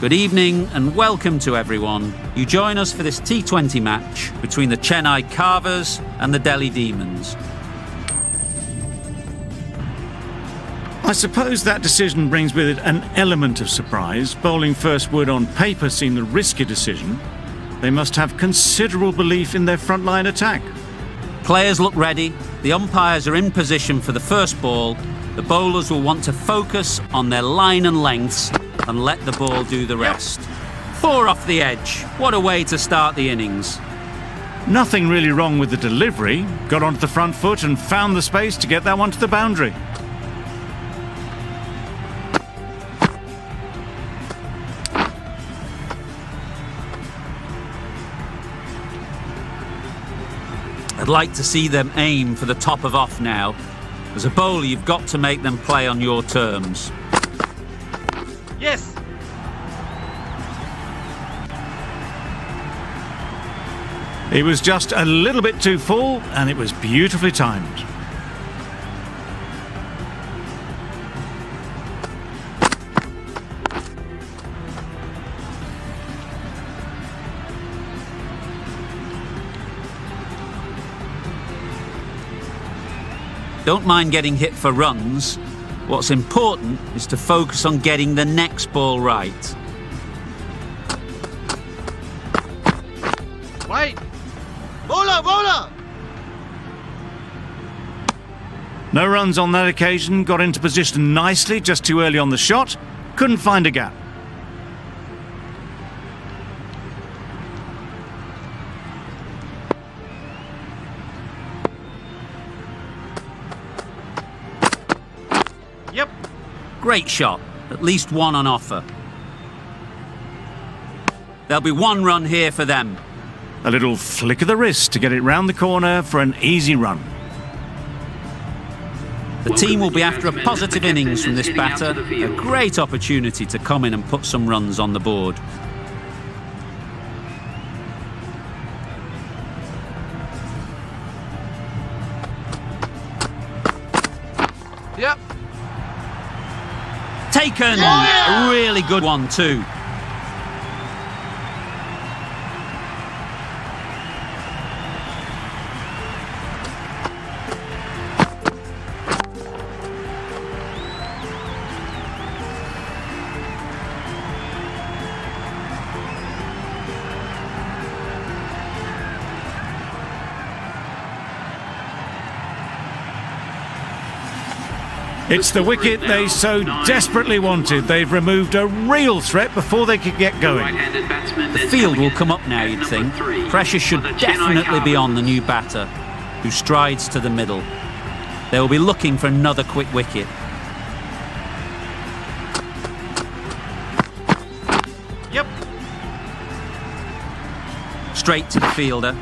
Good evening and welcome to everyone. You join us for this T20 match between the Chennai Carvers and the Delhi Demons. I suppose that decision brings with it an element of surprise. Bowling first would on paper seem the risky decision. They must have considerable belief in their frontline attack. Players look ready, the umpires are in position for the first ball. The bowlers will want to focus on their line and lengths and let the ball do the rest. Four off the edge. What a way to start the innings. Nothing really wrong with the delivery. Got onto the front foot and found the space to get that one to the boundary. I'd like to see them aim for the top of off now. As a bowler, you've got to make them play on your terms. Yes. He was just a little bit too full and it was beautifully timed. Don't mind getting hit for runs. What's important is to focus on getting the next ball right. Wait. Bowler, bowler. No runs on that occasion, got into position nicely just too early on the shot, couldn't find a gap. Great shot. At least one on offer. There'll be one run here for them. A little flick of the wrist to get it round the corner for an easy run. The team will be after a positive innings from this batter. A great opportunity to come in and put some runs on the board. Yep. Taken! Really good one, too. It's the wicket they so desperately wanted. They've removed a real threat before they could get going. The field will come up now, you'd think. Pressure should definitely be on the new batter, who strides to the middle. They will be looking for another quick wicket. Yep. Straight to the fielder.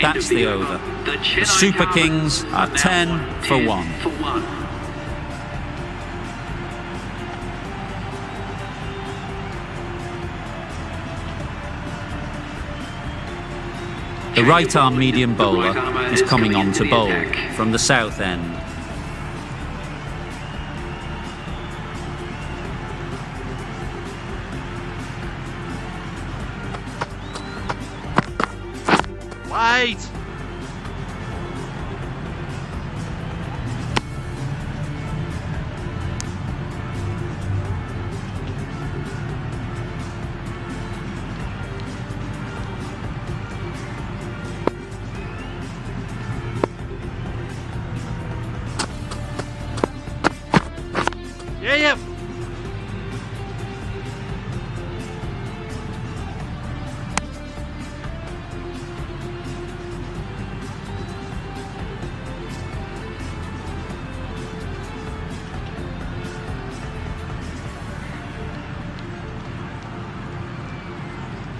That's the over. The Super Kings are 10 for 1. The right arm medium bowler is coming on to bowl from the south end. Wait.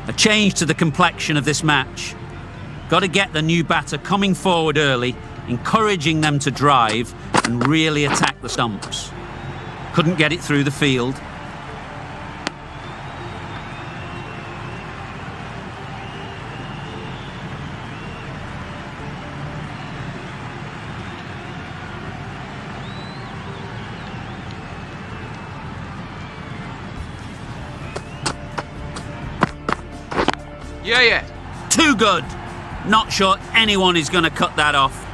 A change to the complexion of this match. Got to get the new batter coming forward early, encouraging them to drive and really attack the stumps. Couldn't get it through the field. Yeah, yeah. Too good. Not sure anyone is going to cut that off.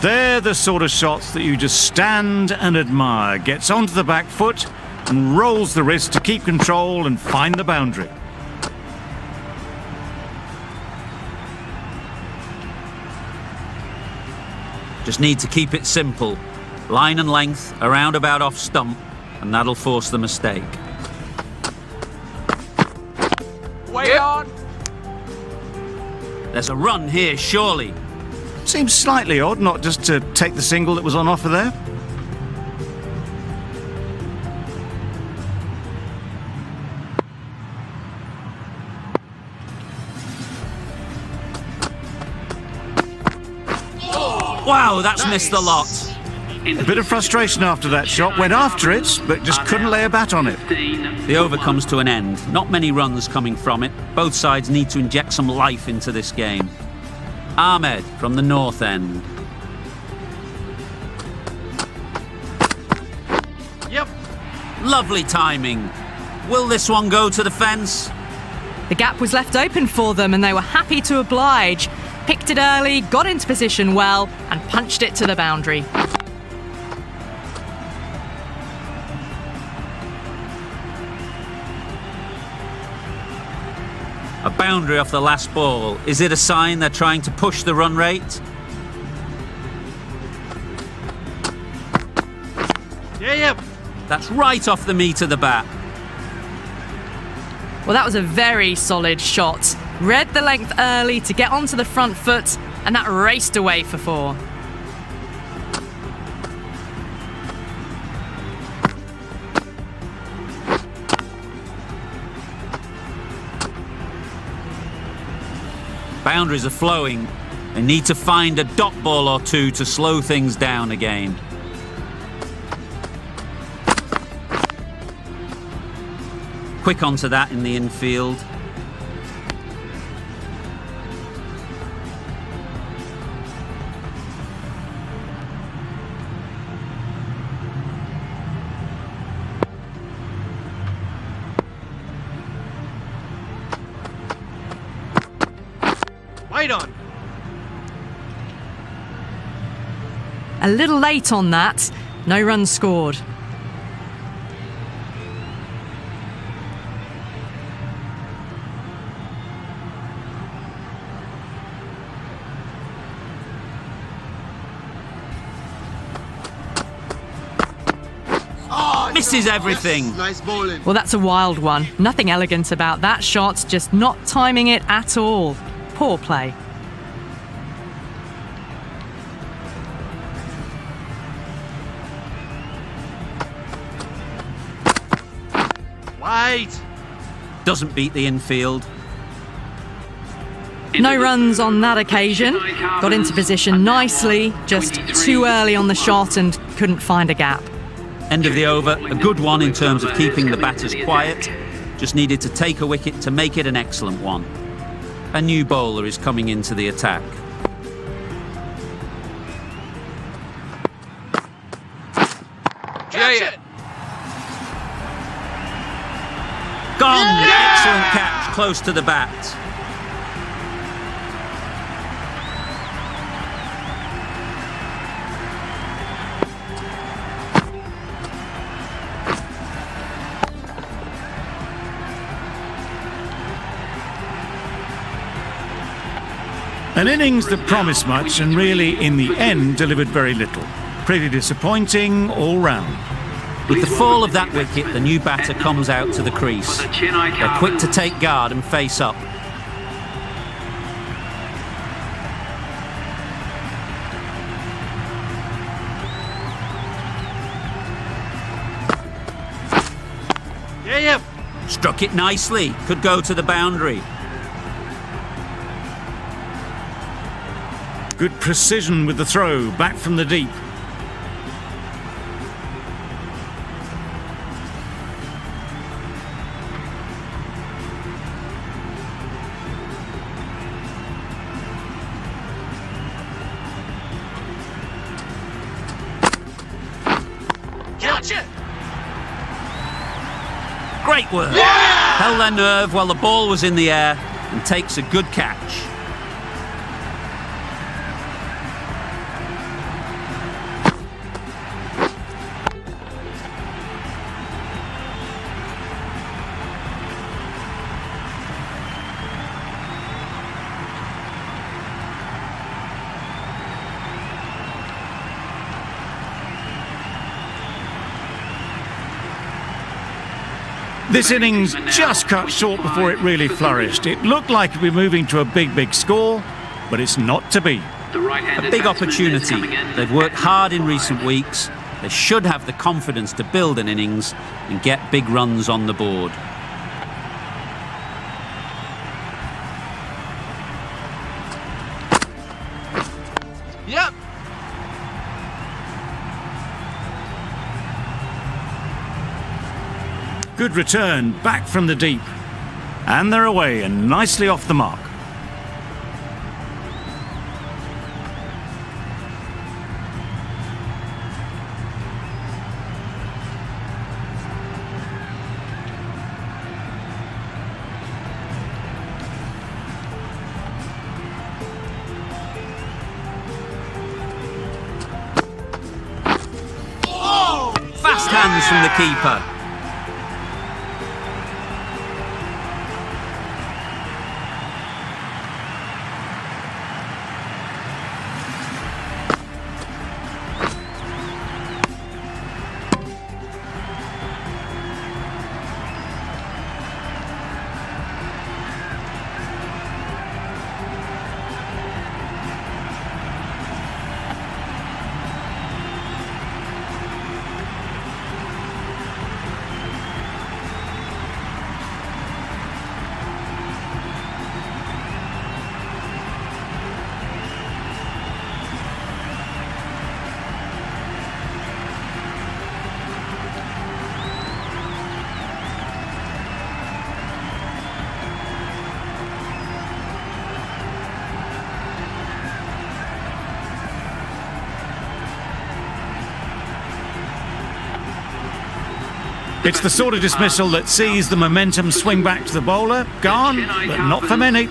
They're the sort of shots that you just stand and admire. Gets onto the back foot and rolls the wrist to keep control and find the boundary. Just need to keep it simple. Line and length, around about off stump, and that'll force the mistake. There's a run here, surely. Seems slightly odd not just to take the single that was on offer there. Wow, that's nice. missed the lot. A bit of frustration after that shot. Went after it, but just couldn't lay a bat on it. The over comes to an end. Not many runs coming from it. Both sides need to inject some life into this game. Ahmed from the north end. Yep. Lovely timing. Will this one go to the fence? The gap was left open for them and they were happy to oblige picked it early, got into position well, and punched it to the boundary. A boundary off the last ball. Is it a sign they're trying to push the run rate? Yeah, yeah. That's right off the meat of the bat. Well, that was a very solid shot. Read the length early to get onto the front foot, and that raced away for four. Boundaries are flowing. They need to find a dot ball or two to slow things down again. Quick onto that in the infield. A little late on that. No runs scored. Misses everything. Yes, nice bowling. Well, that's a wild one. Nothing elegant about that shot, just not timing it at all. Poor play. Wait! Doesn't beat the infield. No runs on that occasion. Got into position nicely, just too early on the shot and couldn't find a gap. End of the over. A good one in terms of keeping the batters quiet. Just needed to take a wicket to make it an excellent one. A new bowler is coming into the attack. Close to the bat. An innings that promised much and really, in the end, delivered very little. Pretty disappointing all round. With the fall of that wicket, the new batter comes out to the crease. They're quick to take guard and face up. Yeah, yeah. Struck it nicely. Could go to the boundary. Good precision with the throw, back from the deep. Great work. Yeah! Held their nerve while the ball was in the air and takes a good catch. This innings just cut short before it really flourished. It looked like it'd be moving to a big, big score, but it's not to be. A big opportunity. They've worked hard in recent weeks. They should have the confidence to build an innings and get big runs on the board. Good return, back from the deep. And they're away and nicely off the mark. Fast hands from the keeper. It's the sort of dismissal that sees the momentum swing back to the bowler. Gone, but not for many.